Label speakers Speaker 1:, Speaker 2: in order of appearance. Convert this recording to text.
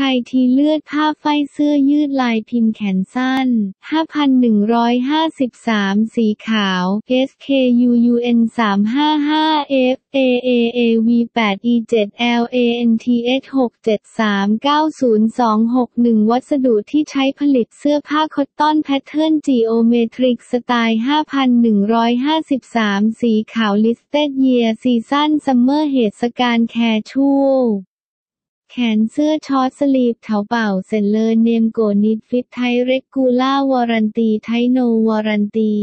Speaker 1: ชายทีเลือดผ้าไฟเสื้อยืดลายพิมพ์แขนสั้น 5,153 สีขาว SKUUN 355 F AAAV 8 E 7 LANTH 673 90261วัสดุที่ใช้ผลิตเสื้อผ้าคอตตอนแพทเทิร์นจีโอเมตริกสไตล์ 5,153 สีขาว Listed Year Season Summer เหตุการณ์แคชู แขนเสื้อช็อตสลีปเถาเป่าเซนเลอร์เนมโกนิดฟิตไทยเรกูล่าวอรันตีไทโนวอรันตี